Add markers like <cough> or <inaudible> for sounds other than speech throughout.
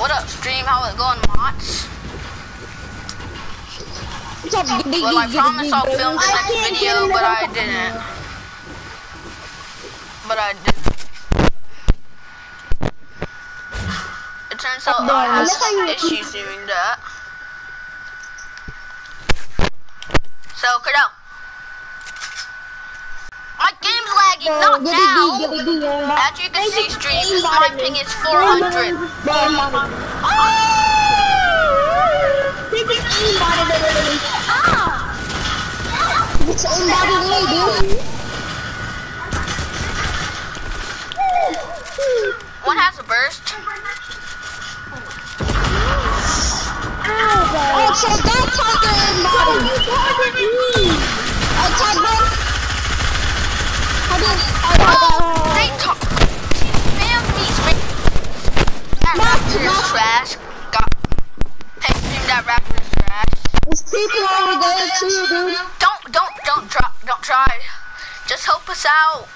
What up, stream? How it going, Mots? What's up, diggy, Well, I diggy, promised I'll film the next video, but I didn't. But I didn't. It turns out I have look how you- issues doing that. So, Cordell. My game's lagging, not now. As you can see, stream, my ping is 400. Ah. It's aimbotted me, dude. One has a burst. Oh, so how they're aimbotted. You target me one. How do Oh, they talk. Spam me, spam. That raptor is trash. Got. That trash. People. Don't, don't, don't try, don't try. Just help us out.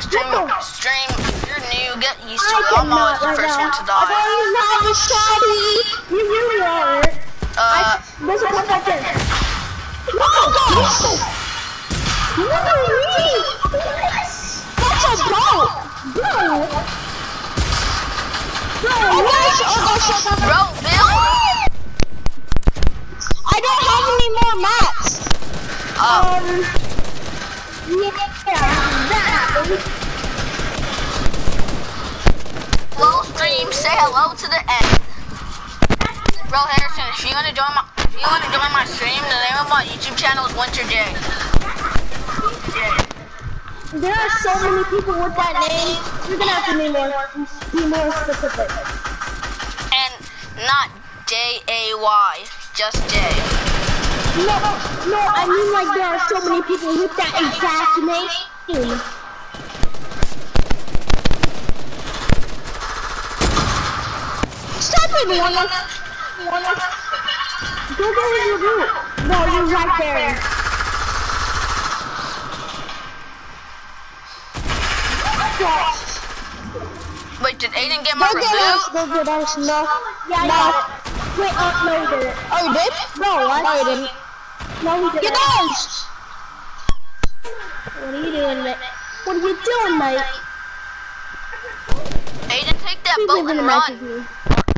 Stream, stream. You're new, get used to it. I'm always the first one to die. I don't a shotty. You really are. Uh, There's a there. No, God. Look a boat. Bro. Bro, where's oh, oh, bro, Bill. I don't have any more mats. Uh, Um, yeah. Hello, stream. Say hello to the end. Bro, Harrison, if you wanna join my, if you wanna join my stream, the name of my YouTube channel is Winter J. There are so many people with that name. You're gonna have to be more, be more specific. And not J A Y, just J. No, no, I mean like there are so many people with that exact name. Stop it, Warner. Warner. Go get in your group. No, you're right there. Wait, did Aiden get my Go get us. Go get us. No. Yeah, no. Wait, oh, no, he didn't. Oh, you did? No, what? No, he didn't. No, he didn't. Get us! What are you doing, mate? What are you doing, mate? Aiden, take that Please boat and run.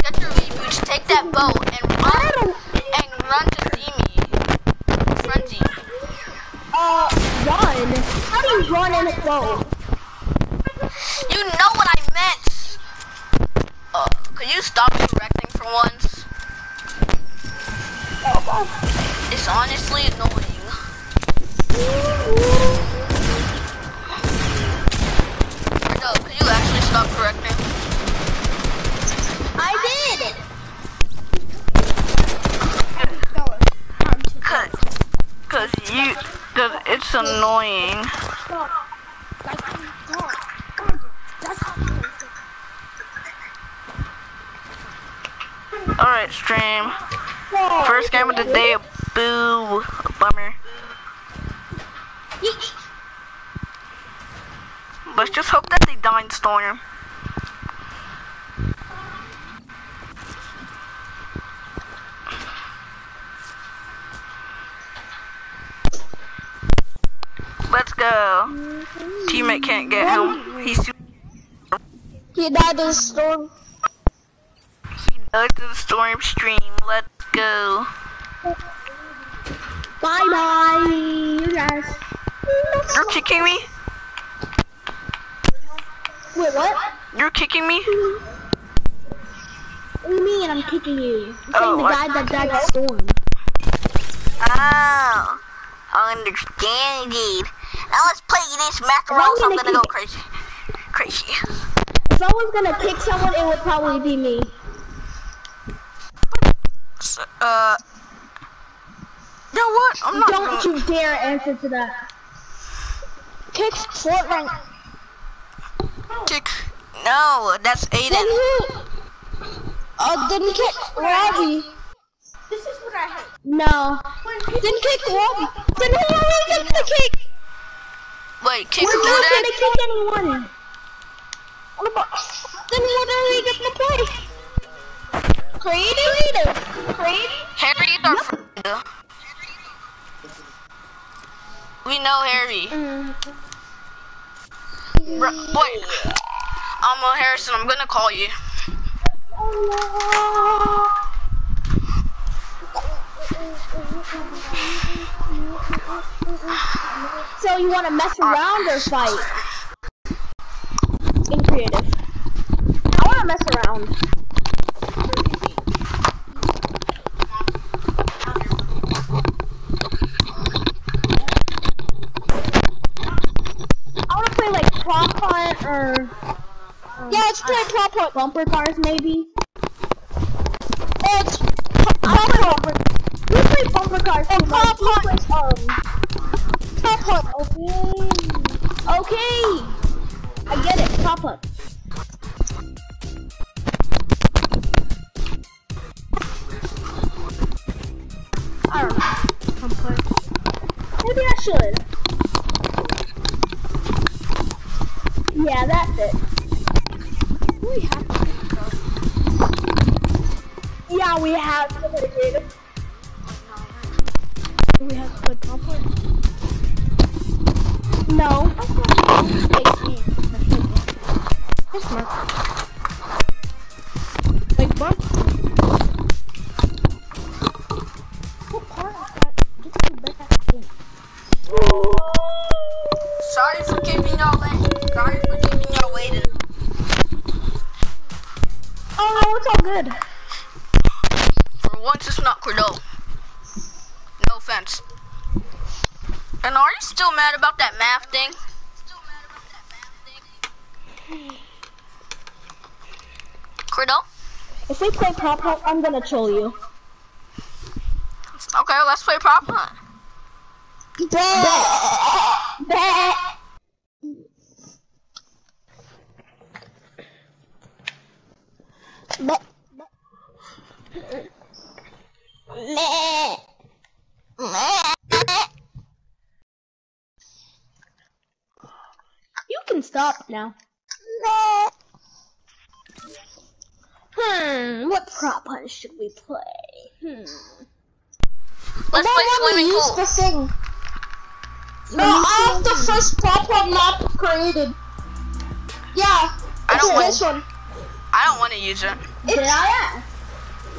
Get your reboots, take that boat and I run. And run to see me. Frenzy. Uh, run. How do you run in a boat? You know what I meant. Uh, could you stop correcting for once? It's honestly annoying. No, could you actually stop correcting? I did. Cause, cause you, cause it's annoying. Alright, stream. First game of the day, boo. Bummer. Let's just hope that they die in storm. Let's go. Teammate can't get him. He's too He died in the storm. he died to the storm stream. Let's go. Bye bye, you guys. You're kicking me? Wait, what? You're kicking me? What do you mean I'm kicking you? I'm Oh, saying the guy that died in the storm. Oh, I understand it. Now let's play this macarons. I'm gonna go crazy. Crazy. If I was gonna kick someone, it would probably be me. So, uh, you know what? I'm not Don't gonna- you dare answer to that. Kick Fortnite. kick. No, that's Aiden. Then who? Uh, then kick Robbie. This is what I hate. No. Then kick Robbie. Then who are we gonna kick? Wait, kick We're not gonna kick anyone. About? Then what are we gonna play? Creative. Creative. Harry is our friend. We know Harry. Mm. Bro, wait. I'm Harrison. I'm gonna call you. So you want to mess around or fight? In creative. I want to mess around. I want to play like prop hunt or. yeah, let's play prop hunt. Bumper cars maybe. Oh, it's prop hunt. We play bumper cars. Oh, prop hunt. Um, Top hunt. Okay. Okay. I get it. Top hunt. I don't know. Hunt. Maybe I should. Yeah, that's it. We have to. Yeah, we have to I'm gonna troll you. Okay, let's play prop hunt. You can stop now. Hmm, what should we play? Hmm. Let's play swimming pool. the thing. No, I have the first prop hunt map created. Yeah, I don't want- this one. I don't want to use it. It's, yeah.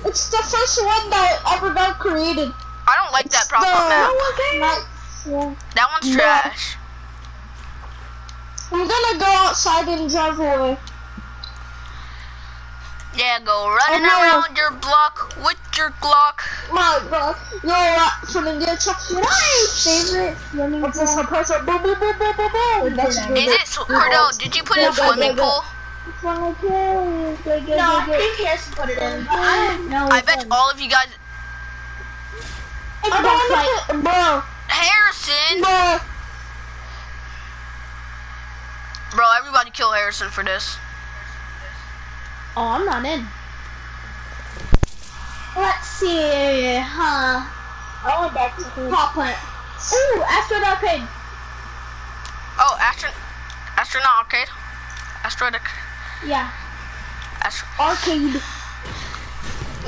It's the first one that ever got created. I don't like that prop hunt map. map. That one's No. trash. I'm gonna go outside and drive away. Yeah, go running oh, I know. around your block with your Glock. My God. You know what? From the near truck. My favorite swimming pool. It's a person. Boom, boom, boom, boom, boom, boom. Is it, sw- Cordell, did you put it in a Go, go, swimming go, go. pool? No, I think Harrison put it in. No, I bet all of you guys, I don't want to put, bro, Harrison! bro. Bro, everybody kill Harrison for this. Oh, I'm not in. Let's see, huh? I want back to Pop Plant. Ooh, Astro Arcade. Oh, Astro, Astronaut Arcade? Astronaut, Yeah, Astro. arcade.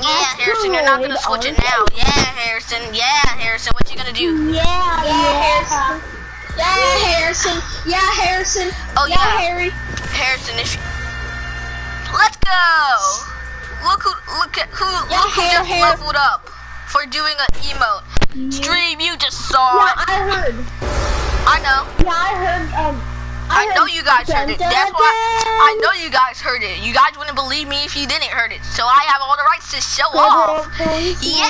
Yeah, Harrison, you're not gonna switch it now. Yeah, Harrison. Yeah, Harrison, what you gonna do? Yeah, yeah, Harrison. Yeah, Harrison. Yeah, Harrison. Oh, yeah, yeah. Harry. Harrison, if you... Let's go! Look who, look at who, Yeah, look who hair, just hair. leveled up for doing an emote. Stream, you just saw Yeah, it. I heard. I know. Yeah, I heard. Um, I know you guys heard it. Dun, That's why I know you guys heard it. You guys wouldn't believe me if you didn't heard it. So I have all the rights to show off. Yeah!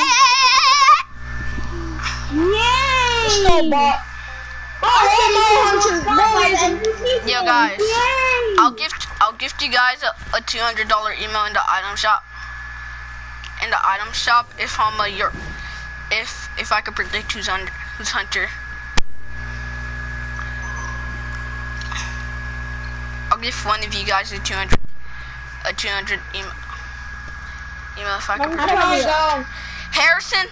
Yay! Snowball. Oh, Yo, guys. I'll I'll gift you guys a, a two hundred dollar emote in the item shop. In the item shop, if I'm a your, if if I could predict who's under who's hunter. I'll give one of you guys a two hundred a two hundred emote. Emote if I can. How do I go? Harrison,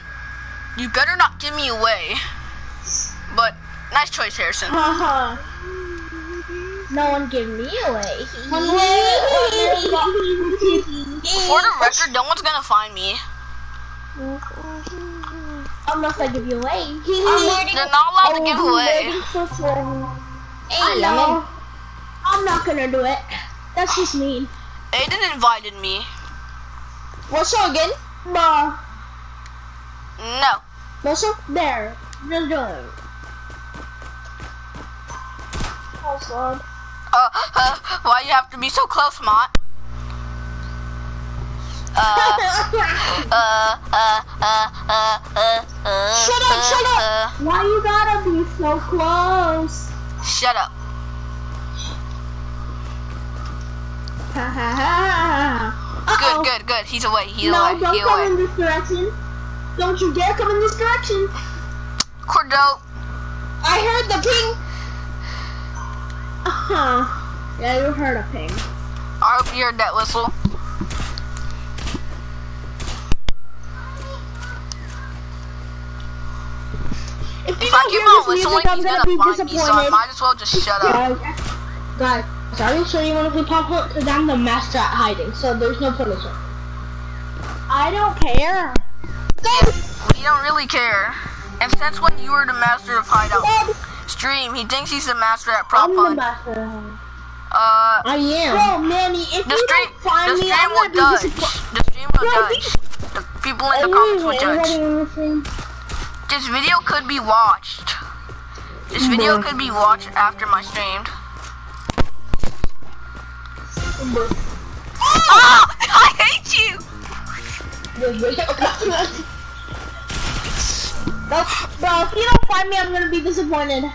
you better not give me away. But nice choice, Harrison. Haha. No one give me away. <laughs> For the record, no one's gonna find me. <laughs> Unless I give you away. They're not allowed to give away. <laughs> I know. I'm not gonna do it. That's just mean. Aiden invited me. What's up again? Bruh. No. What's up? There. Just do it. Oh, God. Uh, uh, why you have to be so close, Mott? Uh, uh, uh, uh, uh, uh, uh, Shut up, shut up. uh, Why you gotta be so close? Shut up. Ha ha ha. Uh-oh. Good, good, good. He's away. He's No, away. don't He's come away. in this direction. Don't you dare come in this direction. Cordell, I heard the ping. Uh-huh. Yeah, you heard a ping. I hope you heard that whistle. If you If I don't keep hear on this whistling, I'm he's gonna gonna be find me, so I might as well just shut up. Guys, guys, are you sure you want to play Prop Hunt? Because I'm the master at hiding, so there's no punishment. I don't care. We don't really care. And since when you were the master of hideout stream, he thinks he's the master at prop I'm the master. Uh, I am. Bro, Manny, if the you stream, don't find the me, stream I'm will gonna be judge. disappointed. The stream will Bro, judge. The people in the comments will judge. This video could be watched. This video could be watched after my streamed. Oh, <laughs> I hate you! <laughs> Bro, bro, if you don't find me, I'm gonna be disappointed.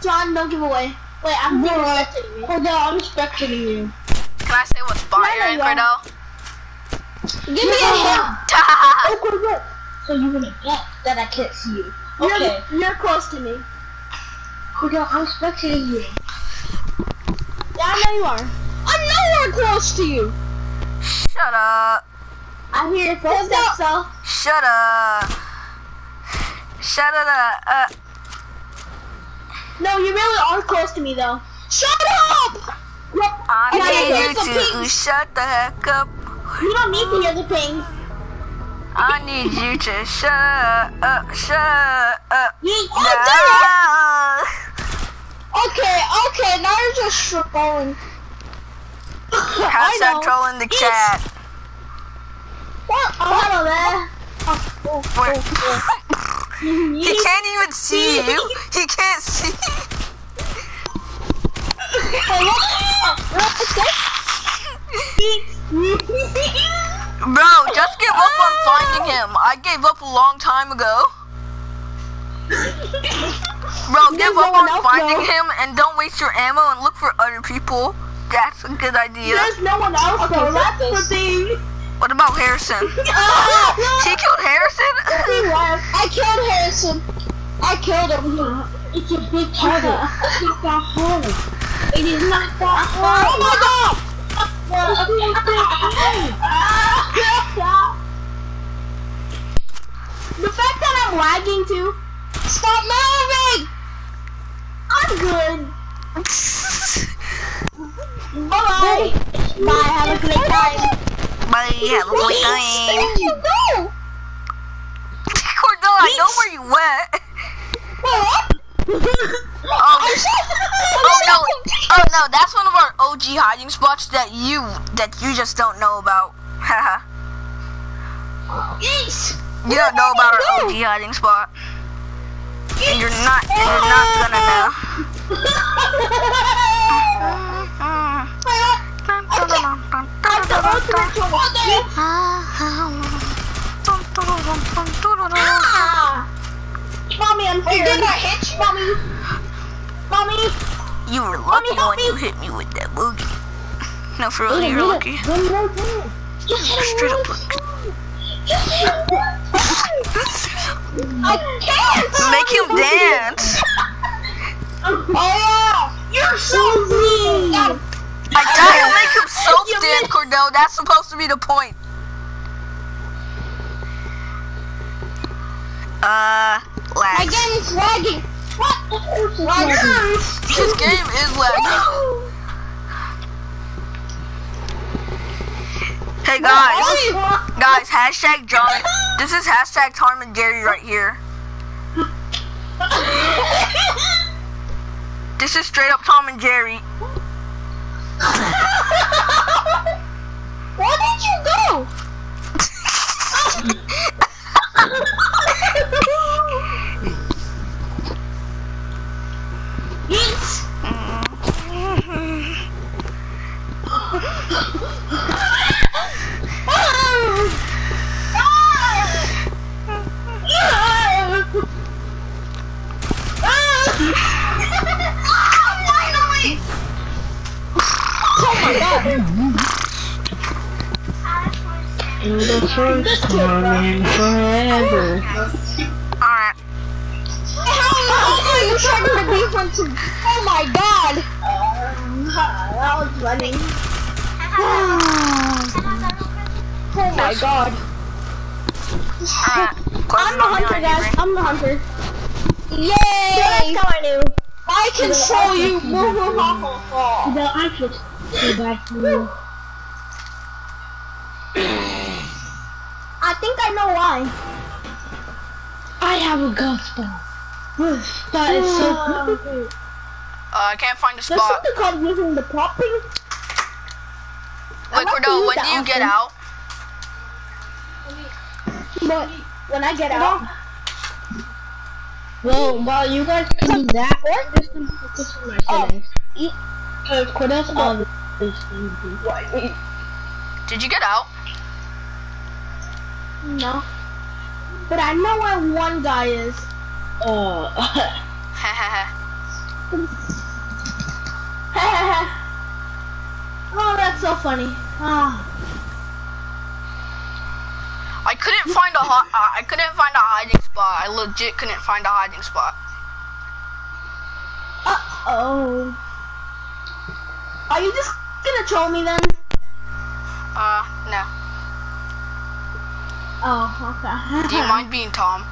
John, don't give away. Wait, I'm bro, spectating you. Hold on, I'm spectating you. Can I say what spot you're in, No, no, Cordell? Give me a hint. <laughs> Ta- So you're gonna bet that I can't see you. Okay. You're, you're close to me. Cordell, I'm spectating you. Yeah, I know you are. I'm nowhere close to you. Shut up. I hear your footsteps, though. Shut up. Shut up. Uh, No, you really are close to me, though. Shut up! I need you to shut the heck up. You don't need the other the ping. I need you to shut up. Shut up. You, No. Okay, okay, now you're just trolling. <laughs> Hashtag trolling the chat. What? Oh, hello there. Wait. He can't even see you. He can't see. Hey, look. What's Bro, just give up on finding him. I gave up a long time ago. Bro, give up on finding though. him and don't waste your ammo and look for other people. That's a good idea. There's no one else, though. That's the thing. What about Harrison? <laughs> Ah, He killed Harrison? <laughs> I killed Harrison. I killed him. It's a big target. It's not that hard. It is not that hard. Oh my god! the fact that I'm lagging too. Stop moving! I'm good. <laughs> Bye bye. Bye. Have a great time. Bye, have a great Where did you go? Cordell, I know where you went. What? Oh, oh no, oh no, that's one of our OG hiding spots that you, that you just don't know about. Haha. Yes. you don't know about our OG hiding spot. And you're not, and you're not gonna know. <laughs> <laughs> Mommy, I'm scared. Did I hit you? Mommy. Mommy. You were lucky when me. you hit me with that boogie. No, for real, you're lucky. Time. Straight up lucky. <laughs> I can't. Make him dance. Oh yeah. You're so mean. I gotta make him self dance, Cordell. That's supposed to be the point. Uh, lags. Again, it's lagging. What? This game is lagging. <gasps> Hey guys, guys, hashtag John. This is hashtag Tom and Jerry right here. <laughs> This is straight up Tom and Jerry. Where did you go? Eat. <laughs> first time in forever. Alright. How you trying to be one too? Oh my god! I was running. Oh my god. Alright. I'm the hunter, guys. I'm the hunter. Yay! That's how I knew. I control you. Woo hoo ha ha ha. The I should go back to you. I think I know why. I have a gospel. That is so cool. Uh, I can't find a spot. There's spot. something called using the popping. Wait, want to Cordell, when do you get out? But when I get out, Well, while you guys can do that, I'm just gonna focus on my Oh. settings. eat. Because Cordell's obviously. Did you get out? No. But I know where one guy is. Uh, <laughs> oh, that's so funny. Ah. I couldn't find a hot. Uh, I couldn't find a hiding spot. I legit couldn't find a hiding spot. Uh oh. Are you just gonna troll me then? Uh, no. Oh, okay. Do you mind being Tom?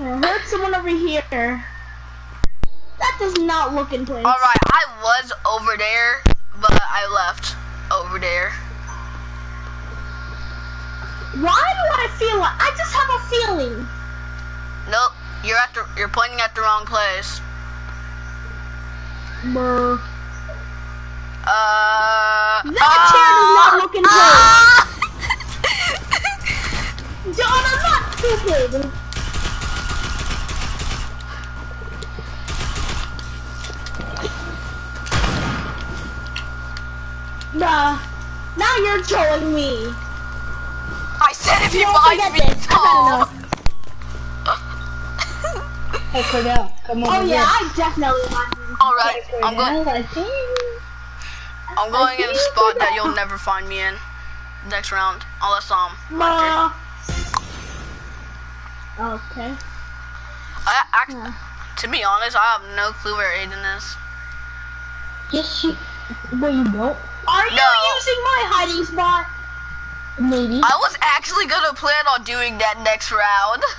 I heard someone over here. That does not look in place. Alright, I was over there, but I left over there. Why do I feel like I just have a feeling? Nope, you're at the you're pointing at the wrong place. Brr. Uh That chair does not look in ah! <laughs> John, I'm not stupid. Nah. Now you're trolling me. I said if you forget being this. I Tom. Hey Cordell, come on. Oh yeah, I definitely want you. Alright, I'm going I think. I'm going in a spot that that- you'll never find me in. Next round. Unless um. Ma. Okay. I, I, Yeah. to be honest, I have no clue where Aiden is. Yes, you. Well, you don't. Are you No. using my hiding spot? Maybe. I was actually gonna plan on doing that next round. <laughs>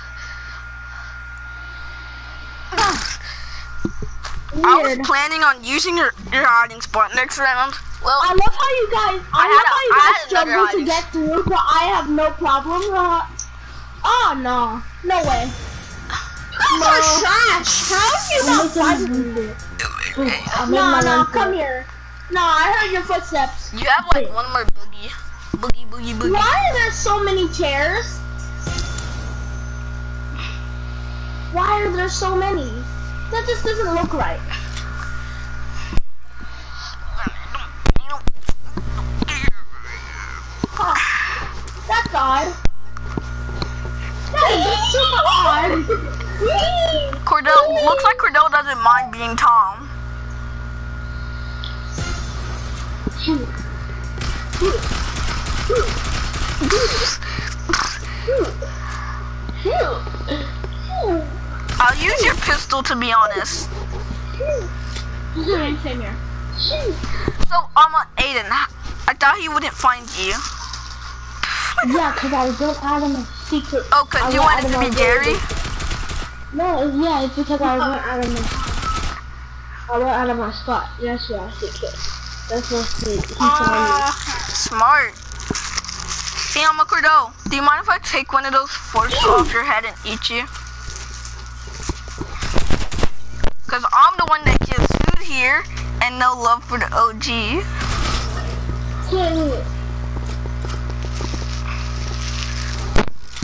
I was planning on using your, your hiding spot next round. Well, I love how you guys. I, I love how you guys struggle to get through, but I have no problem. Uh, oh no, no way. You are trash. How are you not finding it? I'm No, no, come here. No, I heard your footsteps. you have like one more boogie. Boogie, boogie, boogie. Why are there so many chairs? Why are there so many? That just doesn't look right. That's odd. That is super odd. Cordell, looks like Cordell doesn't mind being Tom. Pistol to be honest. Same here. So, um, Aiden, I thought he wouldn't find you. Yeah, cause I was doing Adam a secret. Oh, cause you wanted to out be Gary? No, yeah, it's because I went out of my. I went out of my spot. That's why I secret. That's what he, he found Smart. Hey, I'm a Cordell. Do you mind if I take one of those forks off your head and eat you? Cause I'm the one that gives food here and no love for the OG.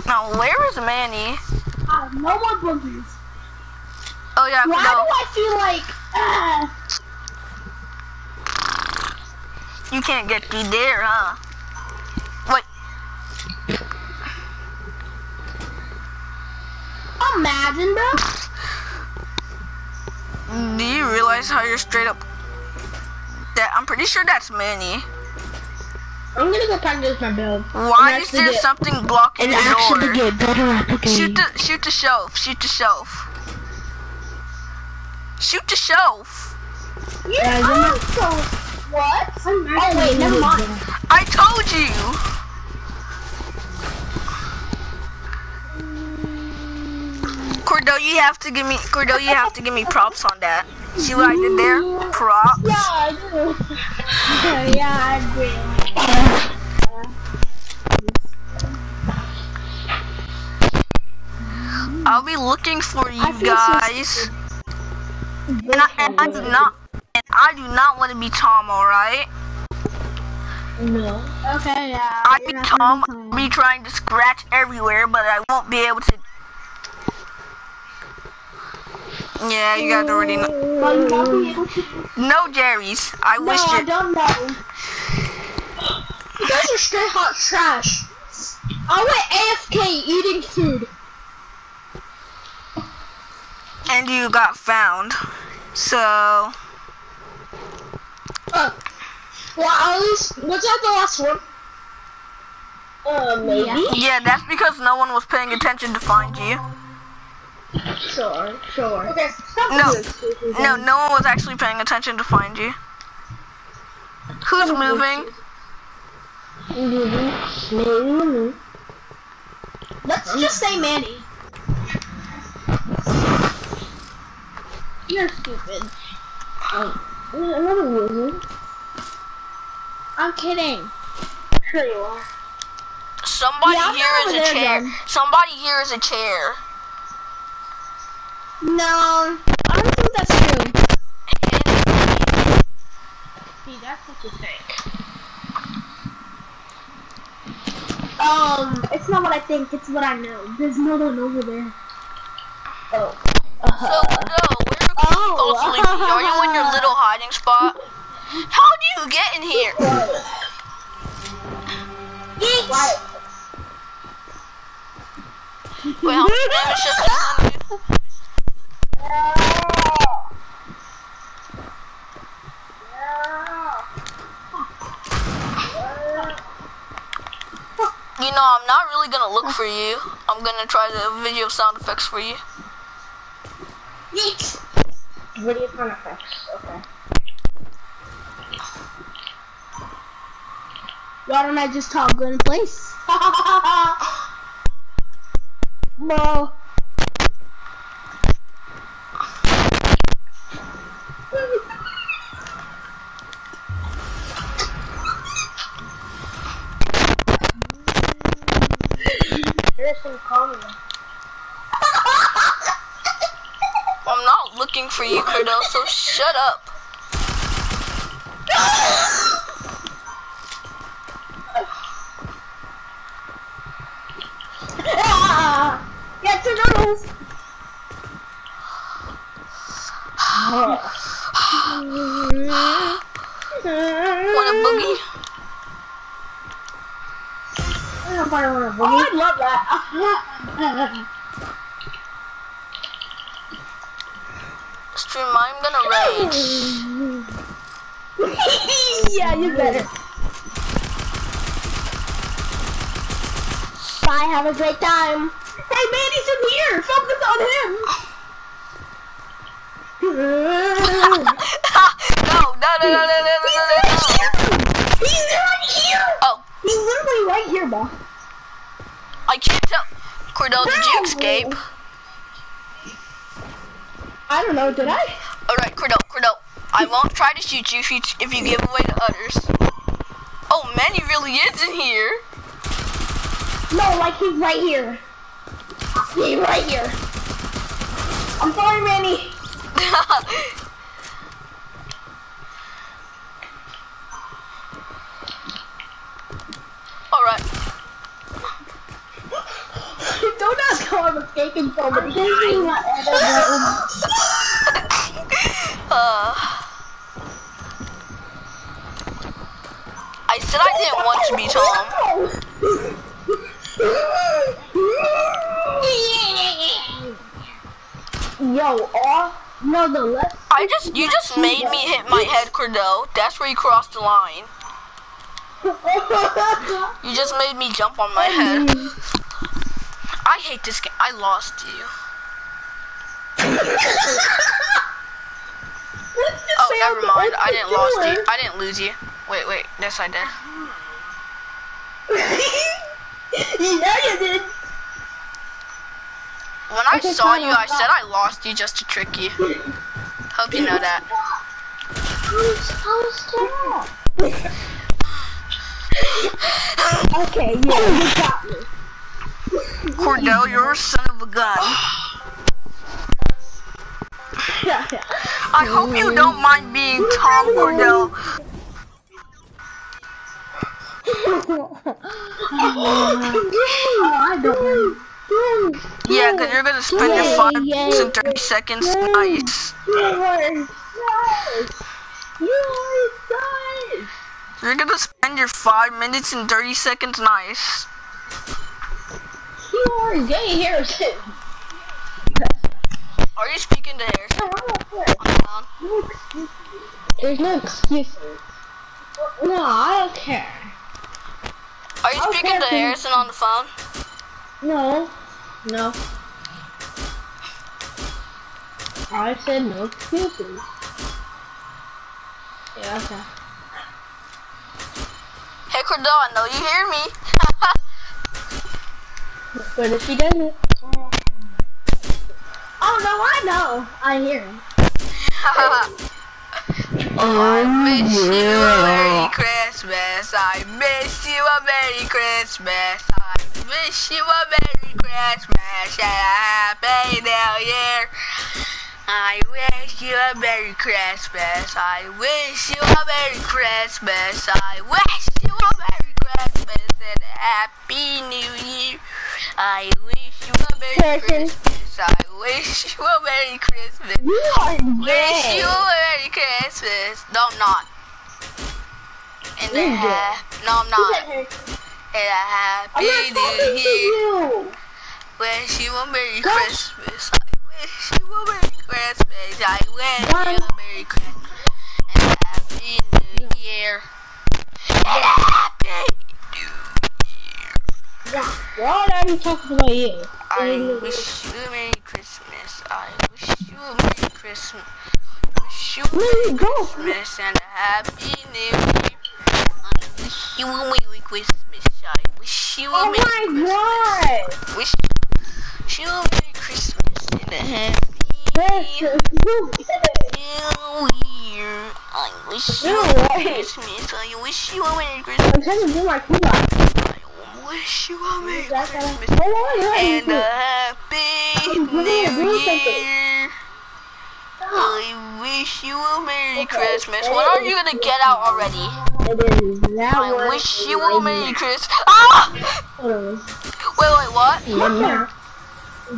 Now, where is Manny? Uh, no more boogies. Oh yeah, Why Cordell. do I feel like? Uh, You can't get through there, huh? Wait, imagine, bro. Do you realize how you're straight up? That I'm pretty sure that's Manny. I'm gonna go practice my build. Why is there get- something blocking And the actually door? get better at the game. Shoot the shoot the shelf. Shoot the shelf. Shoot the shelf. Yeah, oh, so what? Oh wait, never mind. I told you. Cordell, you have to give me Cordell, you have to give me props on that. See what I did there? Props. Yeah, I do. <laughs> yeah, I do. I'll be looking for you I feel so guys. And I, and I do not and I do not want to be Tom, alright? No. Okay, yeah. I you're be Tom, gonna be trying to scratch everywhere, but I won't be able to. Yeah, you guys already know. But you won't be able to. No, Jerry's. I No, wish I don't know. You guys are straight hot trash. I went AFK eating food. And you got found. So, Uh, well, at least, was that the last one? Uh, maybe. yeah, that's because no one was paying attention to find you. Sure, sure. Okay, stop No. this. No, no one was actually paying attention to find you. Who's moving? Let's just say Manny. You're stupid. Um, I'm kidding. Sure you are. Somebody Yeah, I'm here not is over a chair. then. Somebody here is a chair. No, I don't think that's true. See, that's what you think. Um, it's not what I think, it's what I know. There's no one over there. Oh. So, no, where are Oh. people sleeping? Are you in your little hiding spot? How do you get in here? Eat! Wait, how many damage does this one do? You know, I'm not really gonna look for you. I'm gonna try the video sound effects for you. Eat! Video sound effects, okay. Why don't I just talk in place? <laughs> no. You if you, if you give away to others. Oh, man, he really is in here. No, like he's right here. He's right here. I'm sorry, Manny. <laughs> Alright. <laughs> Don't ask how I'm escaping from it. Uh, I said I didn't want to be Tom. Yo, off. No, the left. I just, you just made me hit my head, Cordell. That's where you crossed the line. <laughs> You just made me jump on my head. Um, I hate this game. I lost you. <laughs> Oh, never mind. I didn't lost you. I didn't lose you. Wait, wait. Yes, I did. yeah, you did. When I Okay, saw you, I said I lost you just to trick you. Hope you know that. Okay, yeah, you got me. Cordell, you're a son of a gun. I hope you don't mind being Tom Cordell. I don't. Yeah, because you're gonna spend your five minutes and 30 seconds. Nice. You are nice. You are nice. You're gonna spend your five minutes and 30 seconds. Nice. You are gay, Harrison. Are you speaking to Harrison on the phone? There's no excuses. No, I don't care. Are you oh, speaking to. Harrison on the phone? No. No. I said no excuses. Yeah, okay. Hey Cordell, I know you hear me. <laughs> But if he doesn't. Oh, oh, oh no, I know. I hear him. <laughs> I oh, wish you a Merry Christmas. I wish you a Merry Christmas. I wish you a Merry Christmas and a Happy New Year. I wish you a Merry Christmas. I wish you a Merry Christmas. I wish you a Merry Christmas and a Happy New Year. I wish you a Merry. Christmas. I wish you a Merry Christmas. You are Wish you a Merry Christmas. No, I'm not. And a You ha- no, I'm not. And a I'm happy not new year. you. Wish you a Merry Go. Christmas. I wish you a Merry Christmas. I wish Done. you a Merry Christmas. And a happy new year. And a happy new year. What are you talking about you? I wish you a Merry Christmas. I wish you a Merry Christmas. Wish you a Merry go? Christmas and a Happy New Year. I wish you a Merry Christmas. I wish you a Oh Merry my god! Wish you a Merry Christmas and a Happy Yes, you did it. New Year. I wish you a Merry. Christmas. I wish you a Merry Christmas. I'm trying to do my. I wish you a Merry Christmas. Hold on, hold on. And a happy new gonna do something. year. I wish you a Merry. Christmas. When are you gonna get out already? It is now. I wish you a Merry. Christmas. Ah! Wait, wait, what? What?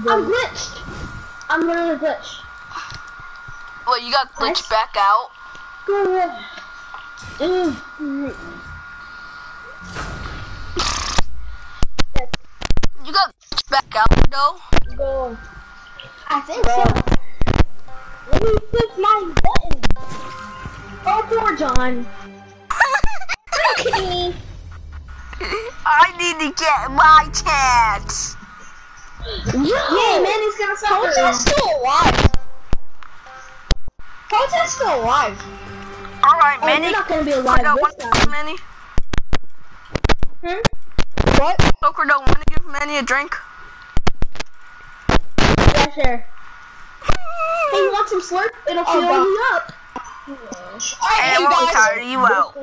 I'm glitched. I'm glitched. Wait, you got glitched back out? Go Mm. You got glitched back out, though? Go. I think so. Let me fix my button. Oh, poor John. <laughs> Okay. I need to get my chance. Yeah, man, he's gonna suffer. That still alive? How's that still alive? All right, Oh, Manny. you're not gonna be alive want time. Manny? Hmm? What? So Cordell, want to give Manny a drink? Yeah, sure. Hey, you want some slurp? It'll Oh, fill God. you up. And it won't tire you out.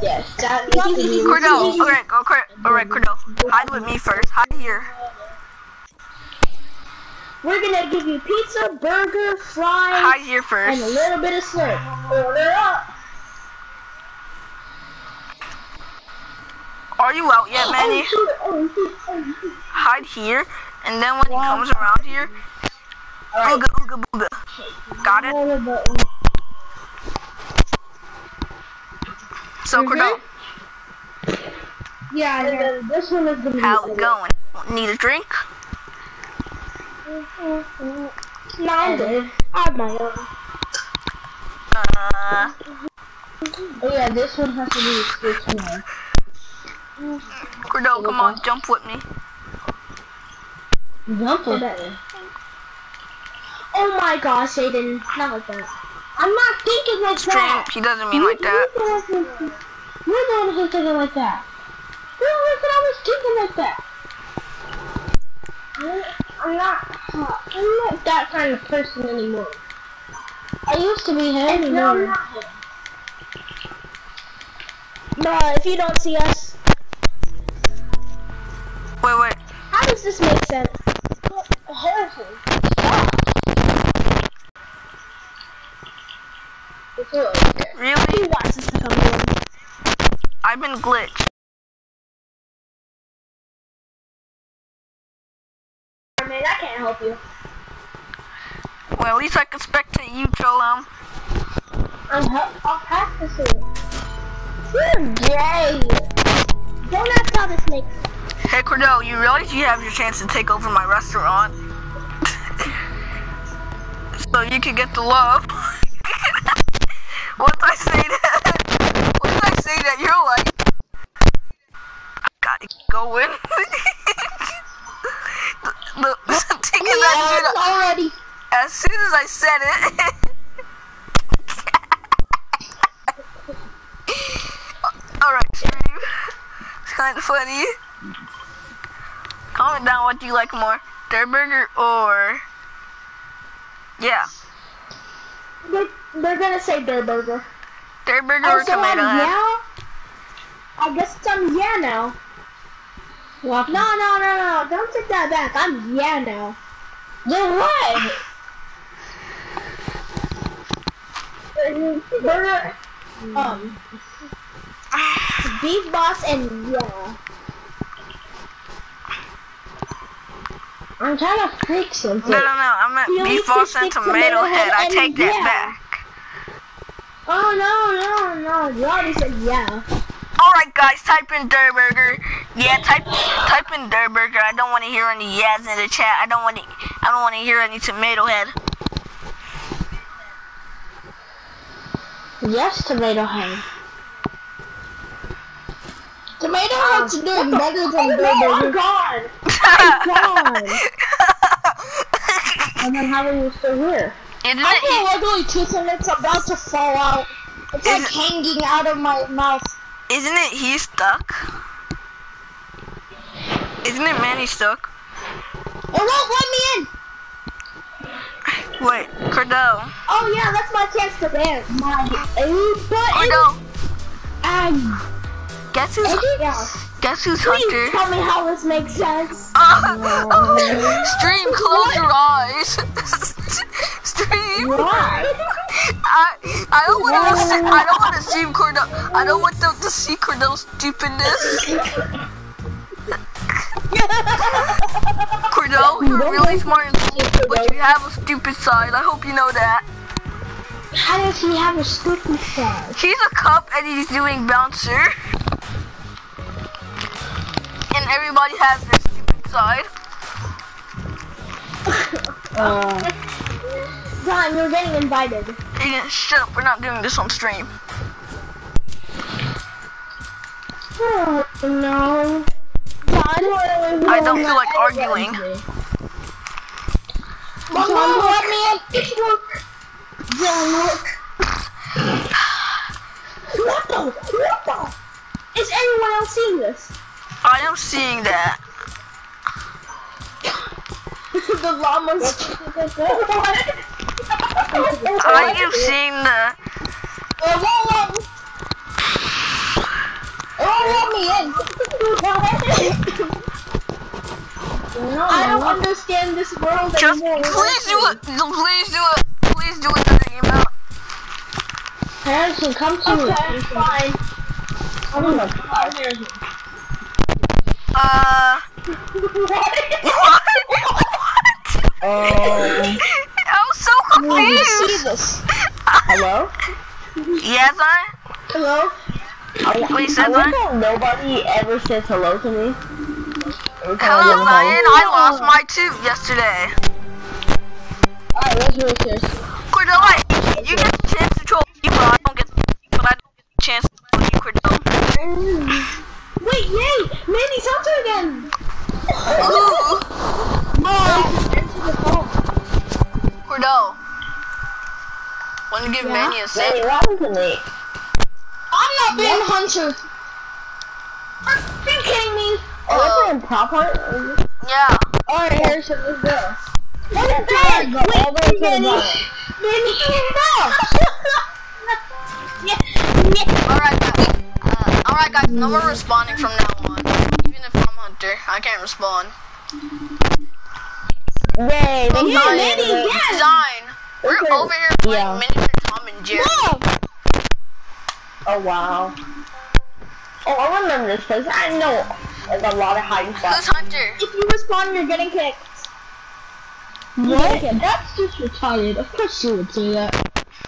Yes, that needs to be- Cordell, alright, go Cord alright, Cordell. Hide with me first. Hide here. We're gonna give you pizza, burger, fries, Hide here and a little bit of slurp. Order up. Are you out yet, oh, Manny? Oh, shoot. Oh. Oh. Hide here, and then when he comes around here, ooga ooga booga. Got it? Order button. So Cordell, Yeah, yeah. This one is gonna be. how it going? Need a drink? No, I'm good. I have my own. Uh, Oh yeah, this one has to be six more. Cordell, come on, jump with me. Jump with that. Oh my gosh, Aiden. Not like that. I'm not thinking like Stream. that. He doesn't mean like that. You're the one who's thinking like that. You're the one was thinking like that. I'm not. I'm not that kind of person anymore. I used to be him. And no, I'm not him. Bruh, if you don't see us, Wait, wait. how does this make sense? Harrison. It's all okay. Really? Who wants us to come here? I've been glitched. I can't help you. Well, at least I can spectate you, Cholum. I'm, I'm practicing. You're gay. Don't ask how this makes. Hey, Cordell, you realize you have your chance to take over my restaurant? <laughs> so you can get the love. Once I say that, <laughs> once I say that, you're like, I gotta go in. the, the, taking that shit already. as soon as I said it. <laughs> Alright, stream. It's kind of funny. Comment down what you like more. Durr Burger or. Yeah. They're, they're gonna say Durr Burger. Durr Burger Oh, or so um, I'm yeah? I guess I'm um, yeah now. What? No, no, no, no. Don't take that back. I'm yeah now. Then what? <laughs> Burger. Um. Ah. Beef boss and yeah. I'm trying to fix something. No, no, no. I meant You beef need and tomato head. I take that yeah. back. Oh no, no, no. You already said yeah. Alright guys, type in Durr Burger. Yeah, type type in Durr Burger. I don't want to hear any yes in the chat. I don't want to I don't want to hear any tomato head. Yes, tomato head. Tomato uh, head's doing better than Oh, Burger. no, I'm gone. gone. <laughs> And then how are you still here? Isn't I it? feel literally tooth and it's about to fall out. It's like hanging out of my mouth. Isn't it he stuck? Isn't it Manny stuck? It won't let me in. Wait, Cordell. Oh yeah, that's my chance to ban my A button. Cordell, And guess who's yeah. guess who's Please Hunter? tell me how this makes sense. <laughs> Stream, close your eyes. <laughs> Stream. Why? I I don't want to see, I don't want to see Cordell. I don't want them to see Cordell's stupidness. <laughs> Cordell, you're really smart, and cool, but you have a stupid side. I hope you know that. How does he have a stupid side? He's a cop and he's doing bouncer. And everybody has their stupid side. <laughs> Uh, John, you're getting invited. Aiden, shut up, we're not doing this on stream. Oh no. John, I don't feel like arguing. Mom, let me in. John, look. <sighs> What the? What the? Is anyone else seeing this? I am seeing that. <laughs> the llamas. I am seeing that. It won't let me. It oh, won't oh, let me in. I don't understand this world Just anymore. please do it. Please do it. Please do another. Harrison, come to me. Okay, fine. My god. Uh. <laughs> What? <laughs> what? Um, I'm so confused. this. hello? Yes, I. Hello? I, Wait, I like nobody ever says hello to me. I Hello, Lion. I lost my tooth yesterday. Alright, let's really serious. Cordell, you get the chance to troll me, but I don't get, but I don't get the chance to troll you, Cordell. Wait, yay! Mandy's hunter again! Oh! Cordell. Want to give Manny a Manny, sit? what to me? I'm not being hunter! Are you kidding me? Oh, Uh, we're playing prop hunt? Yeah. Alright, Harrison, let's go. What is that? Go all the way to the Manny! bottom. Manny, no! <laughs> <laughs> yeah, yeah. Alright, guys. Uh, alright, guys. No more responding from now on. Even if I'm Hunter, I can't respond. Yay, they Yeah, got Manny, yeah. Design. We're Okay. over here playing Yeah. miniature Tom and Jerry. No! Oh, wow. Oh, I remember this place. I know like, a lot of hiding Who's spots. Hunter? If you respond, you're getting kicked. What? That's just retarded. Of course you would say that.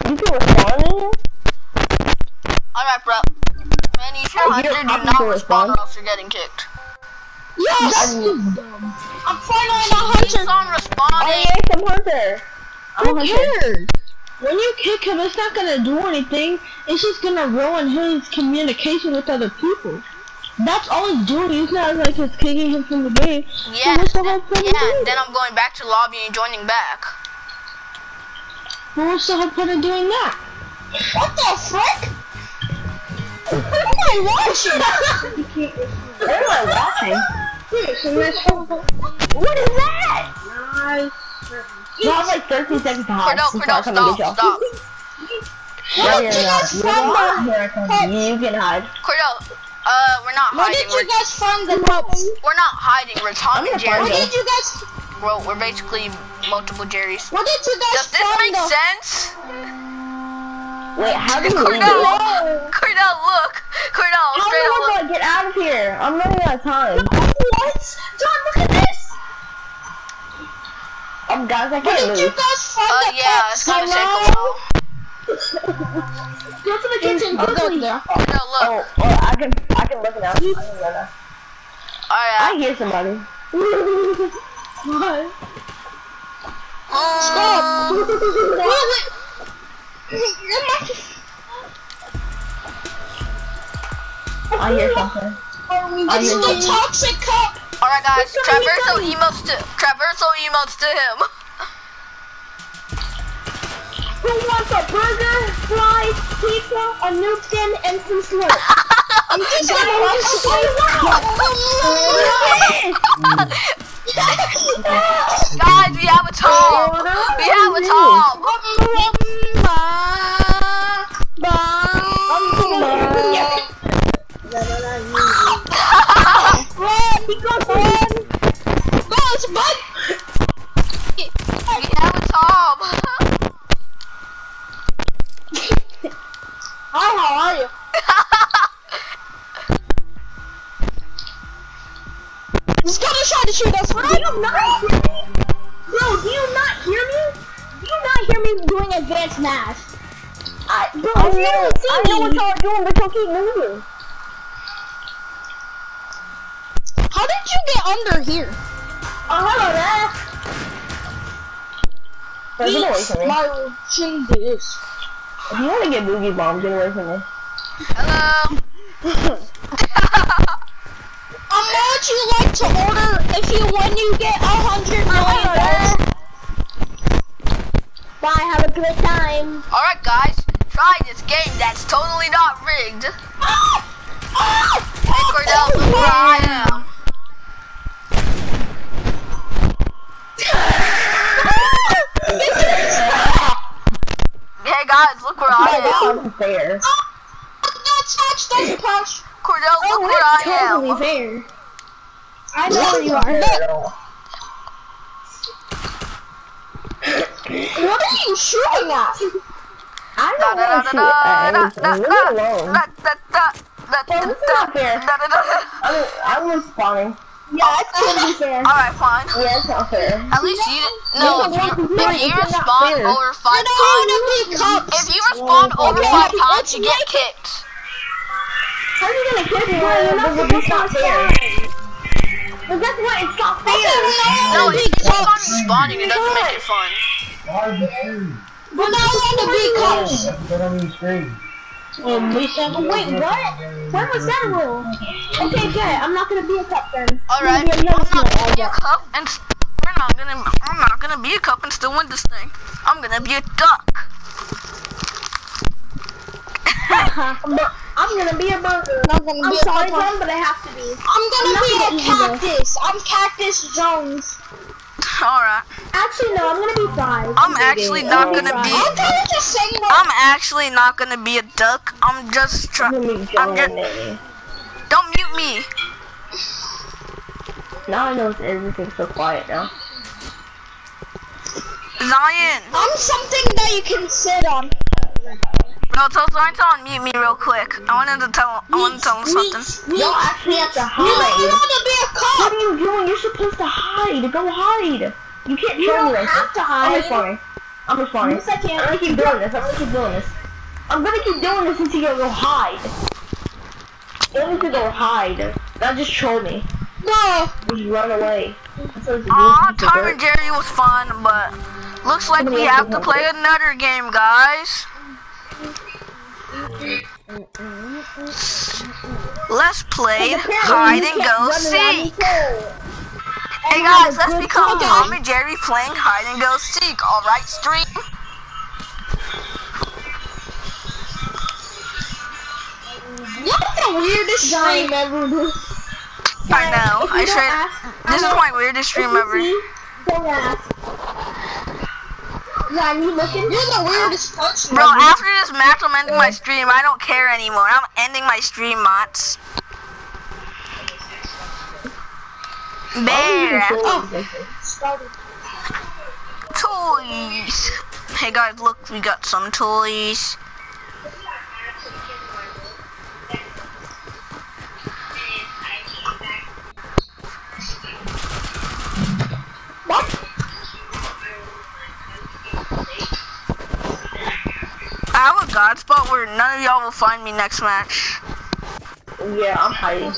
You can respond in? Alright, bro. Manny, if you're Oh, Hunter, you're do not to respond respond? or else you're getting kicked. Yes! I'm, I'm finally not Keeps hunter. on responding. yes, I'm Hunter. I'm Who Hunter. cares? When you kick him, it's not gonna do anything. It's just gonna ruin his communication with other people. That's all it's doing. It's not like it's kicking him from the game. Yeah, what's the whole point of yeah, doing then I'm going back to lobby and joining back. Well, what's the whole point of doing that? What the frick? What am I watching? What am I watching? What is that? Nice. You have like 13 seconds to hide. Cordell, Cordell, I come and stop, stop. Right you now. guys You find go. the- Here You can hide. Cordell, uh, we're not Where hiding. did you guys find the pups? we're not hiding. We're Tom and Jerry. Where did you guys? Well, we're basically multiple Jerrys. Where did you guys Does this make the? sense? Wait, how do you leave it? Cordell, Cordell, look. Cordell, How straight up do look. Get out of here? I'm running out of time. What? John, look at this. Um, guys, I can't did you guys find Uh, the yeah, pups? it's gonna take a Hello? Go to the kitchen quickly. there. Cordell, look. Oh, oh, I can, I can look now. I can look now. I hear somebody. <laughs> What? Uh, Stop. <laughs> wait, wait. I hear something. I It's the toxic cup. Alright, guys. What's gonna be Traverso done? emotes to Traverso emotes to him. <laughs> Who wants a burger, fries, pizza, a new skin, and some slurp? <laughs> I'm just gonna want to say Guys, we have a Tom. We have a Tom. Under here? Oh, hello there. Bro, get away from me. my chin this. If you want to get boogie bomb, get away from me. Hello. <laughs> How much you like to order if you when you get a hundred million dollars? Bye, have a good time. Alright, guys. try this game that's totally not rigged. Ah! Hey Cordell, look where I am. <laughs> Hey guys, look where I am. Oh, that's fair. That's touch, don't punch. Cordell, Oh, look where I totally am. fair. I know where you are. <laughs> What are you shooting at? I Da don't da want to da shoot at da da anything. Leave da it alone. is not fair. da da da. I'm, I'm respawning. Yeah, it's totally fair. Alright, fine. Yeah, it's not fair. At least you no. If you, if you It's not respawn fair. over five I don't want times, to be cups. if you respond over Okay, five times, you get kicked. How are you gonna kill me? Well, it's not fair. But that's why it's not fair. No, if you keep on respawning, it doesn't make it fun. But now I want to be cups. Get on your screen. Um, we said, wait, what? When was that rule? Okay, good. I'm not gonna be a cup then. Alright, Maybe I'm another not gonna be a cup, and we're not gonna. I'm not gonna be a cup and still win this thing. I'm gonna be a duck. <laughs> I'm gonna be a burger. Not gonna I'm be a sorry, cup. John, but I have to be. I'm gonna not be a eat either. cactus. I'm Cactus Jones. Alright, Actually, no, I'm gonna be fries. I'm actually not gonna be. I'm trying to sing the I'm actually not gonna be a duck. I'm just trying. I'm just. Don't mute me. Now I know it's everything's so quiet now. Zion. I'm something that you can sit on. No, tell Zion to unmute me real quick. I wanted to tell. I wanted to tell him something. Y'all actually have to hide. You hide. want to be a What cop. are you doing? You're supposed to hide. Go hide. You can't You tell don't have this. to I'm hide. I'm respawning. Yes, I can. I'm gonna keep doing this. I'm gonna keep doing this. I'm gonna keep doing this until you go hide. You need to go hide. Not just troll me. No. Just run away. That's Aw, Tom and Jerry was fun, but looks like we have to play another game, guys. Let's play <laughs> hide and go seek. Hey guys, let's become Tom and Jerry playing hide and go seek. All right, stream. What the weirdest stream ever? I know. I should. This is my weirdest stream ever. Don't you looking? You're the weirdest person. Bro, ever. after this match, I'm ending my stream. I don't care anymore. I'm ending my stream, mods. Bear. Oh. Toys. Hey guys, look, we got some toys. Where none of y'all will find me next match. Yeah, I'm hiding.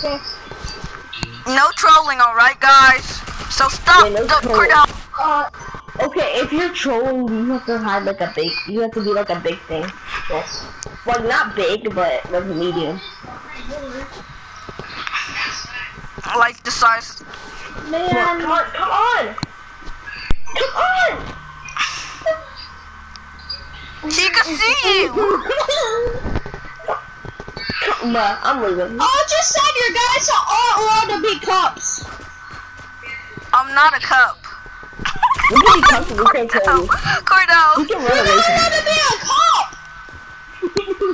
No trolling, alright guys? So stop, Yeah, no. Cordell. Uh, okay, if you're trolling, you have to hide like a big. You have to be like a big thing. So, well, not big, but like medium. Like the size. Man, come on, come on! Come on! He can see you. <laughs> Bruh, I'm leaving. Oh, I just said your guys aren't allowed to be cops. I'm not a cup. You can be comfortable, we can't kill <laughs> you. Cordell. You Cordell. can run You're away not from me. allowed to be a cop.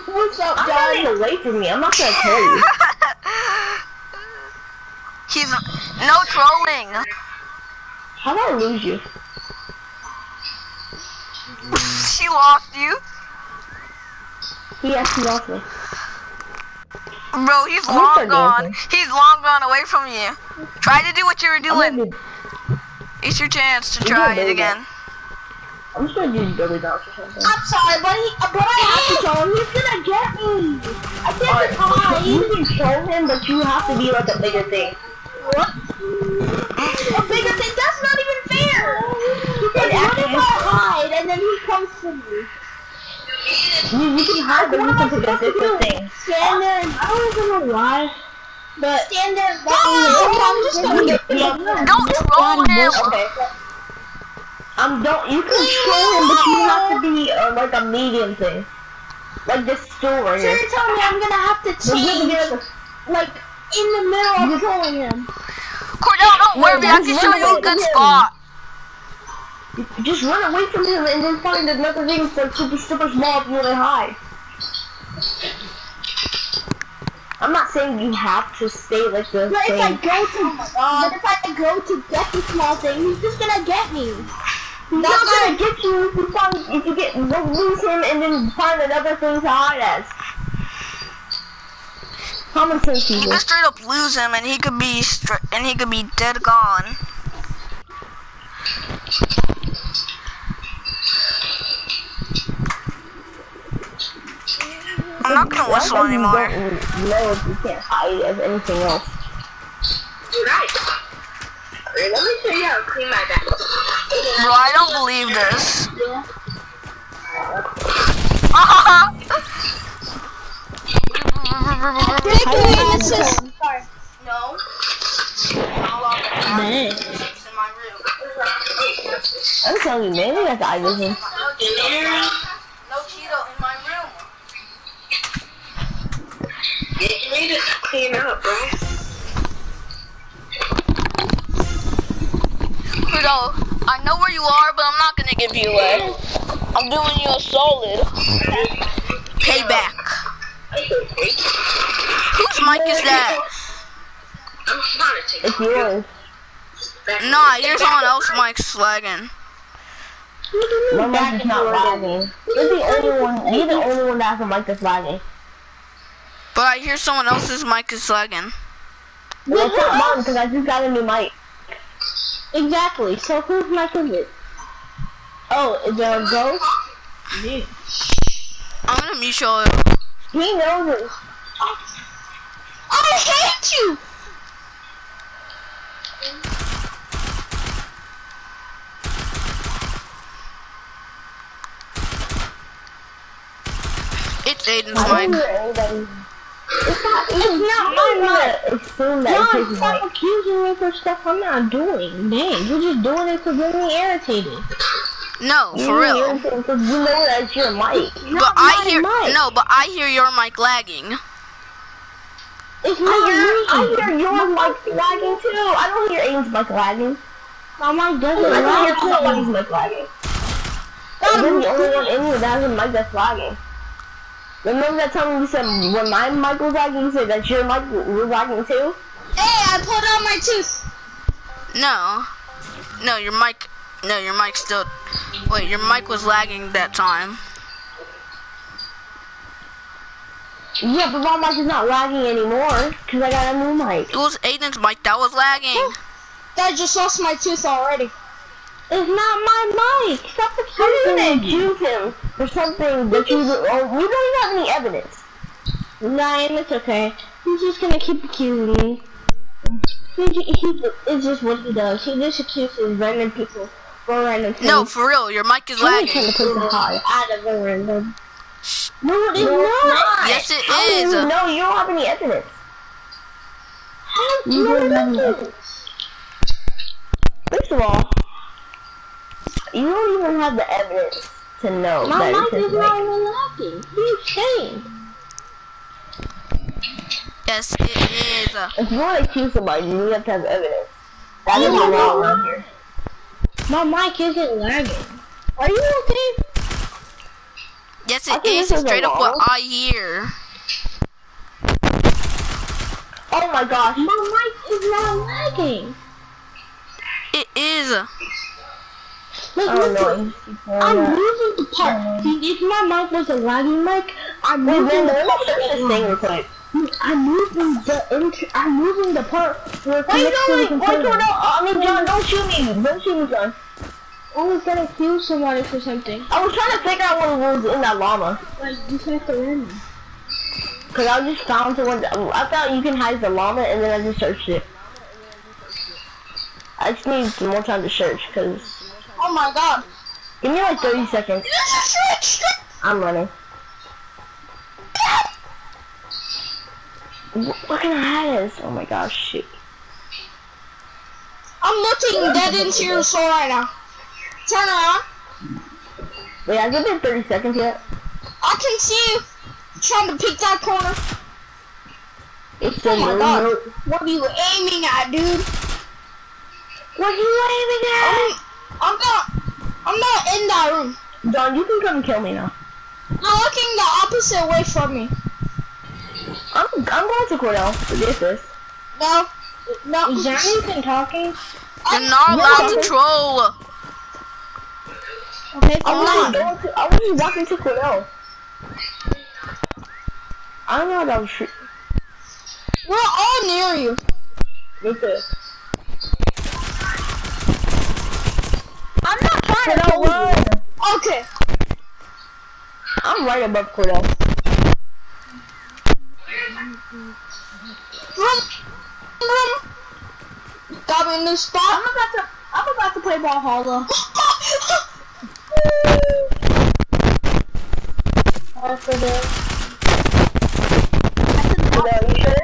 <laughs> what's up, I'm running away from me. I'm not gonna kill you. He's no trolling. How do I lose you? She lost you. He actually lost me. Bro, he's I'm long gone. Nathan. He's long gone away from you. Try to do what you were doing. It's your chance to try it again. I'm just gonna do Billy Bounce or something. I'm sorry, but he, but I have to show him. He's gonna get me. I can't hide. You can troll him, but you have to be like a bigger thing. What? A bigger thing? That's not even fair. Because It what actually if I hide and then he comes to me? You, you can hide, but you can pick a different thing. Stand there and I don't even know why. But stand there and let me I'm just gonna get Yeah. Don't troll him. Okay. Um, don't you can troll him, but you have to be uh, like a medium thing. Like this stool right So you're telling me I'm gonna have to change, like, in the middle of killing him. Cordell, don't worry, I just can show you a good from him. spot. Just run away from him and then find another thing that's like super super small if you really hide. I'm not saying you have to stay like this. But if I go to, oh but if I go to get the small thing, he's just gonna get me. He's not gonna get you if you find if you get lose him and then find another thing to hide as. Common sense, You people. can straight up lose him, and he could be and he could be dead gone. I'm not gonna whistle Why do you anymore. don't know if you can't hide as anything else. Right. Let me show you how to clean my back. Bro, I don't believe this. <laughs> <laughs> Ah! Sorry. no. Man. In my room. I'm telling you, man, you got the eye vision. No Cheeto in my room. You need to clean up, bro. Pluto, I know where you are, but I'm not gonna give you away. I'm doing you a solid. Payback. Whose mic is that? I'm trying to take It's yours. Nah, here's someone else mic's lagging. My mic is not lagging. You're the only one. You're the only one that has a mic that's lagging. But I hear someone else's mic is lagging. Well, it's not mine because I just got a new mic. Exactly. So whose mic is it? Oh, is there a ghost? I'm gonna mute you. He knows it. I hate you. It's Aiden's mic. It's not even. It's not my mic. It's stop accusing me for stuff I'm not doing. Dang, you're just doing it to get me irritated. No, for You're real. Because you know that's your mic. But I hear mic. no, but I hear your mic lagging. It's I not hear, I hear your mic lagging too. I don't hear Aiden's mic lagging. My mic doesn't I don't hear lag. somebody's mic lagging. And then the only one in here that has a mic that's lagging. Remember that time you said when my mic was lagging, you said that your mic was lagging too? Hey, I pulled out my tooth. No, no, your mic. No, your mic still. Wait, your mic was lagging that time. Yeah, but my mic is not lagging anymore because I got a new mic. It was Aiden's mic that was lagging. Oh, I just lost my tooth already. It's not my mic. Stop accusing me. accuse him for something that you oh, you don't even have any evidence. Ryan, it's okay. He's just gonna keep accusing me. He, he, it's just what he does. He just accuses random people for random things. No, for real, your mic is Let me turn lagging. the person high. out of a random. No, it's No, not. not. Yes, it I don't is. even. You don't have any evidence. How do You you don't have any know? evidence. First of all, you don't even have the evidence to know My that mic is not even lagging. What are you saying? Yes, it is. If you want to accuse somebody, you have to have evidence. That Oh is my the law around here. My mic isn't lagging. Are you okay? Yes, it it is. this is a Straight up what law. I hear. Oh my gosh. My mic is not lagging. It is. Like, I don't listen, know. I'm losing the part. See, if my mic was a lagging mic, I'm Wait, losing man, let me the search this thing real quick. I'm losing the int- I'm losing the part where it Wait, connects to the no, wait, wait, computer. no, no, I mean, John, don't shoot me. Don't shoot me, John. I was gonna kill somebody for something. I was trying to figure out what was in that llama. Like, you have to win. Cause I just found someone. I thought you can hide the llama, and then I just searched it. I just need some more time to search, cause Oh my god. give me like 30 seconds. I'm running. Wh- What can I hide as? Oh my gosh, shoot. I'm looking dead into your soul right now. Turn around. Wait, has it been 30 seconds yet? I can see you trying to peek that corner. It's Oh my god. remote. What are you aiming at, dude? What are you aiming I'm, I'm not. I'm not in that room. at? John, you can come and kill me now. I'm looking the opposite way from me. I'm I'm going to Cornell to get this. No. No. Is that even talking? You're not allowed to troll. Okay, I come was on. going to I was just walking to Cornell. I don't know what I was shooting. We're all near you. Me too. I'm not trying to Cornell, hold you. run! Okay. I'm right above Cornell. Vroom. Vroom. Got me in the spot. I'm about to, I'm about to play ball hollow. After. Cornell, you sure?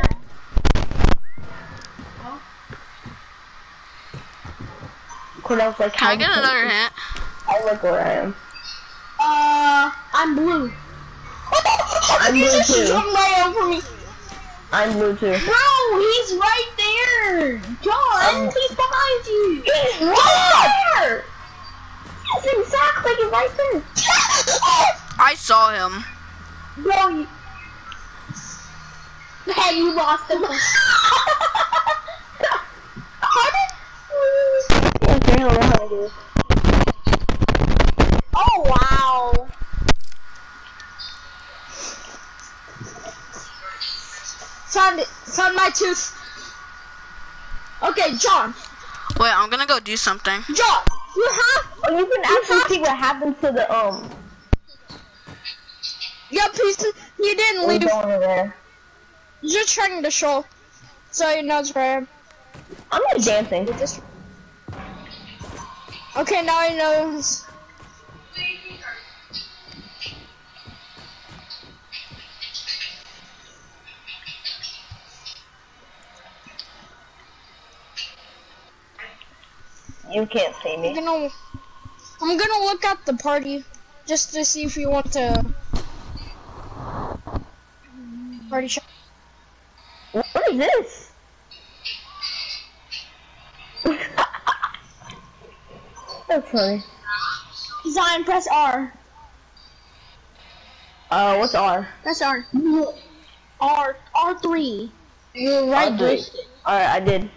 Cornell's like, Can I get another hint? I look where I am. Uh, I'm blue. I'm blue too. jumped right over me. I'm blue too. Bro, he's right there. John, Um, he's behind you. He's Right there! That's exactly right there. I saw him. Bro, you... Hey, you lost him. Okay, John. Wait, I'm gonna go do something. John, you have. Oh, you can actually see what happens to the um. Yep, he's. He didn't We're leave. going over there. You're trying to show. So he knows where I am. I'm just dancing. Just. Okay, now he knows. You can't see I'm me. gonna. I'm gonna look at the party just to see if you want to. Party shop. What what is this? <laughs> That's funny. Zion, press R. Uh, what's R? Press R. R, R3. You're right, R3. dude. Alright, I did.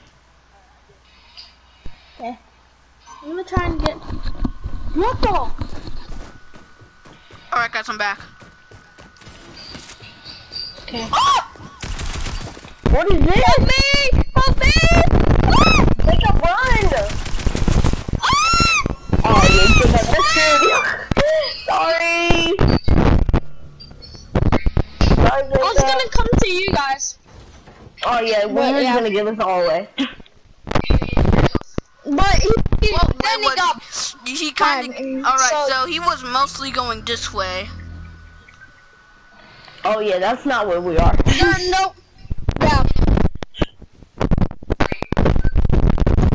I'm gonna try and get... What the? Alright, guys, I'm back. Okay. <gasps> Ah! What is this? Help me! Help me! Ah! Make a run! Ah! Oh, you did that. That's Sorry. Sorry, I was gonna come to you guys, Oh yeah, we're yeah. gonna give us all away. but he, he Well, then he got. He kind Fine, of. Alright, so- so he was mostly going this way. Oh yeah, that's not where we are. No, no. Yeah.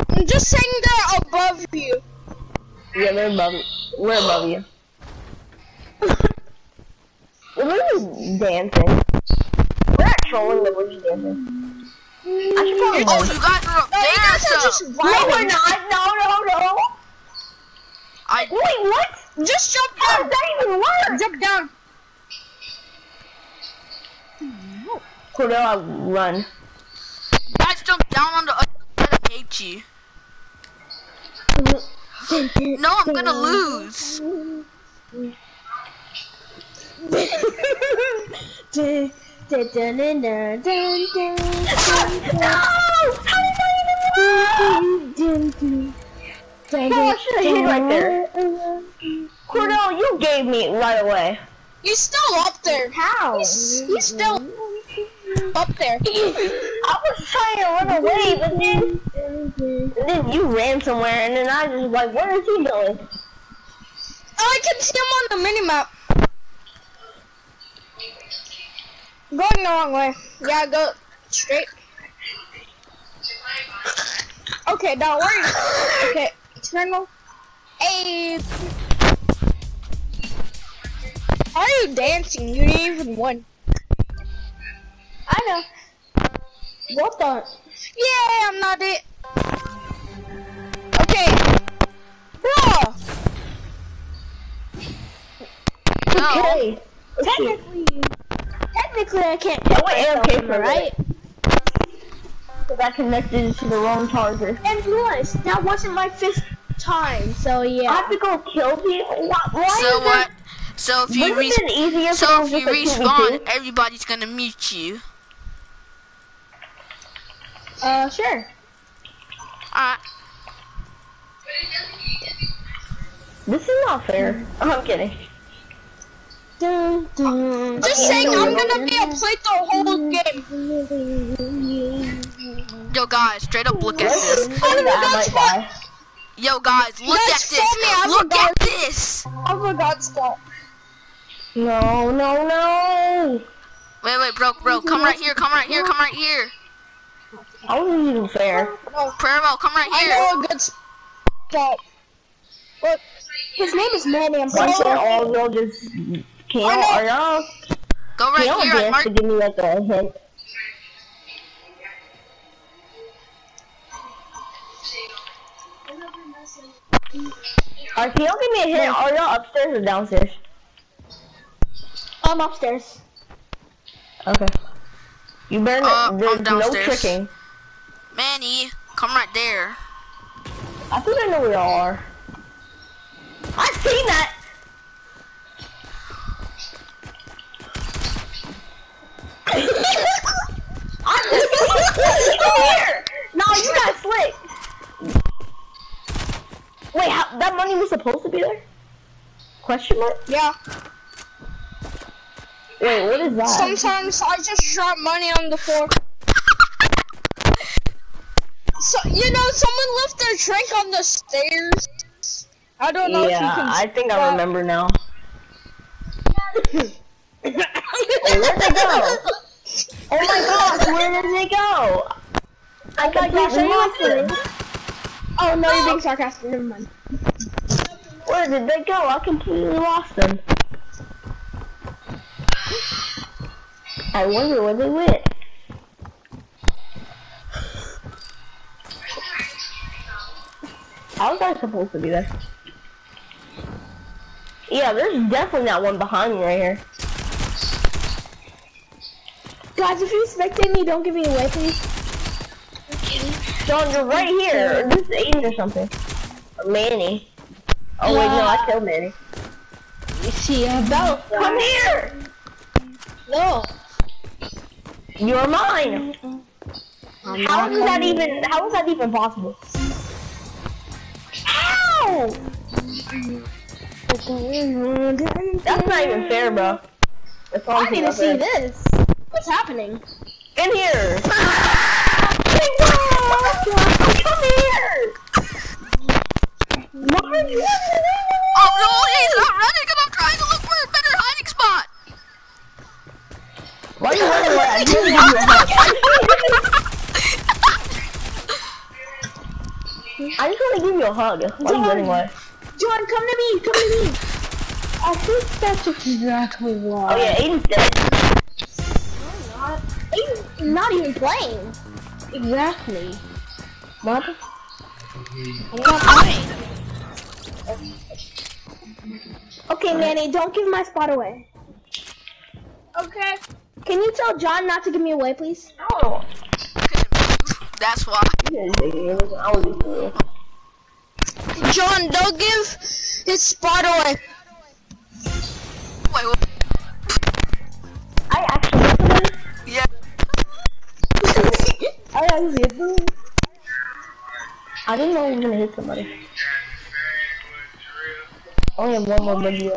I'm just saying they're above you. Yeah, they're above. We're above you. <laughs> We're just dancing. We're not trolling, but we're just dancing. I should probably Oh, move. you guys are up No, you there, guys are so. just No, we're vibing. not. No, no, no. I. Wait, what? Just jump How down. does that even work? Jump down. Cordell, run. Guys jumped down on the other side. I hate you. No, I'm gonna lose. <laughs> Oh, I should have hit right there. Cordell, you gave me it right away. He's still up there. How? He's, he's still up there. <laughs> I was trying to run away, but then, then you ran somewhere, and then I was like, where is he going? Oh, I can see him on the minimap. Going the wrong way. Yeah, go straight. Okay, now where? Okay, eternal. Hey. Why are you dancing? You didn't even win. I know. What the? Yeah, I'm not it. Okay. Bro. No. Oh. Okay. Technically, technically I can't I pick went myself, AFK am I for a right? Because I connected to the wrong charger. And Lewis, that wasn't my fifth time, so yeah. I have to go kill people? Why, why So is what? So if you re- been easier if so if you respawn, 2v2? everybody's gonna mute you. Uh, sure. Alright. This is not fair. I'm kidding. Dun, dun, Just saying, I'm gonna be a play the whole game. Yo guys, straight up look at this. just say that I might die. Yo guys, look guys at told me I this. Look forgot. at this. I forgot stuff. No, no, no. Wait, wait, bro, bro, come right here, come right here, come right here. How is even fair? Primo, come right I here. know a good spot. Look, His name is Manny. I'm Why pretty can't sure. all of y'all just can't I are y'all Go right can't here. I dance to give me like a hint? Alright, can y'all give me a hint? Are y'all upstairs or downstairs? I'm upstairs. Okay. You better Uh, not, I'm there's no downstairs. tricking. Manny, come right there. I think I know where y'all are. I've seen that! I'm here! No, you got slick! Wait, how, that money was supposed to be there? Question mark? yeah. Wait, what is that? Sometimes I just drop money on the floor. So you know, someone left their drink on the stairs. I don't know if you yeah, can. I think I remember now. <laughs> Wait, where'd they go? Oh my gosh, where did they go? I got you lost them. Oh no, you're being sarcastic. Never mind. Where did they go? I completely lost them. I wonder where they went. How was I supposed to be there? Yeah, there's definitely not one behind me right here. Guys, if you spectate me, don't give me away, please. John, you're right here. This is Aiden or something. Or Manny. Oh wait, no, I killed Manny. You see a belt. Come here! No. You're mine! How is that even, how is that even possible? Ow! That's not even fair, bro. I need to see this. What's happening? In here! Big bro! Come here! Why are you Oh no, he's not running because I'm trying to look for a better hiding spot. Why are you running away? I didn't give you a hug. I just want to give you a hug. Why are you running away? John, come to me. Come to me. I think that's exactly why. Oh yeah, Aiden's dead. Not, even playing. Exactly. What? I'm not playing. Okay, Manny, don't give my spot away. Okay. Can you tell John not to give me away, please? No. That's why. You didn't say anything. I was just doing it. John, don't give his spot away. Wait, I actually hit somebody. I didn't know I was gonna hit somebody. Oh, Only have one more buggy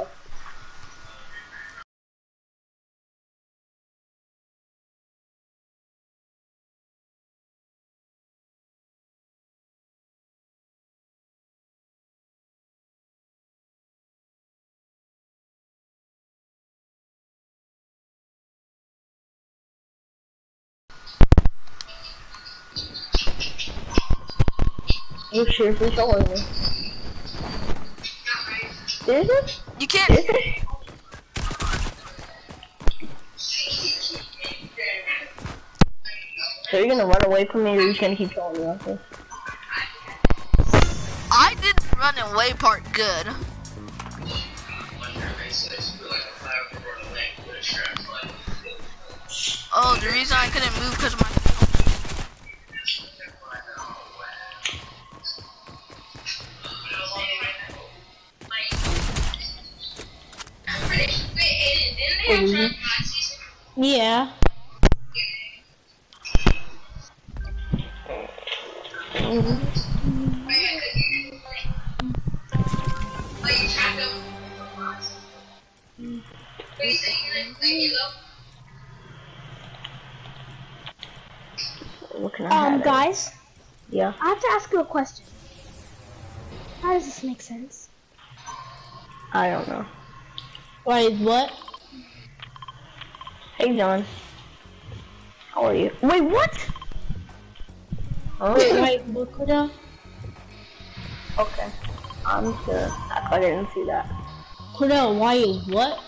You seriously following me? Is it? You can't. Is it? So you're gonna run away from me, or you're just gonna keep following me like this? I did the running away part good. Oh, the reason I couldn't move because my Yeah. What can I Um, guys, Yeah. I have to ask you a question. How does this make sense? I don't know. Wait, what? Hey, John. How are you? Wait, what? Wait, Oh, wait, look at okay. I'm just gonna act like I didn't see that. Cordell, why is what?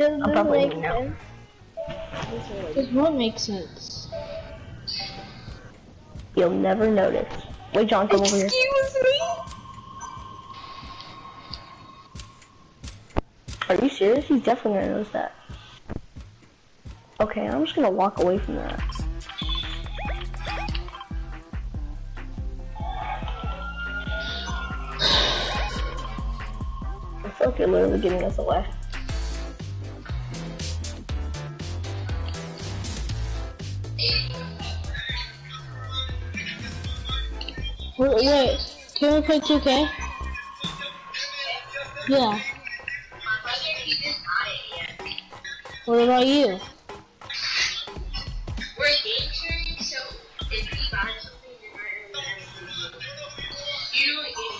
I'm probably eating now. Does what make sense? You'll never notice. Wait, John, come over here. Excuse me? Are you serious? He's definitely gonna notice that. Okay, I'm just gonna walk away from that. I feel like you're literally getting us away. Wait, wait, can we play 2K? Yeah. What about you? We're game so if he buys something, then I. You game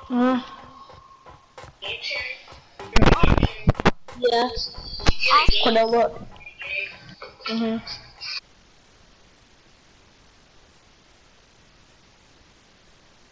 sharing Uh, Game sharing? Yeah. Yeah, game Cordell, look. Mm-hmm.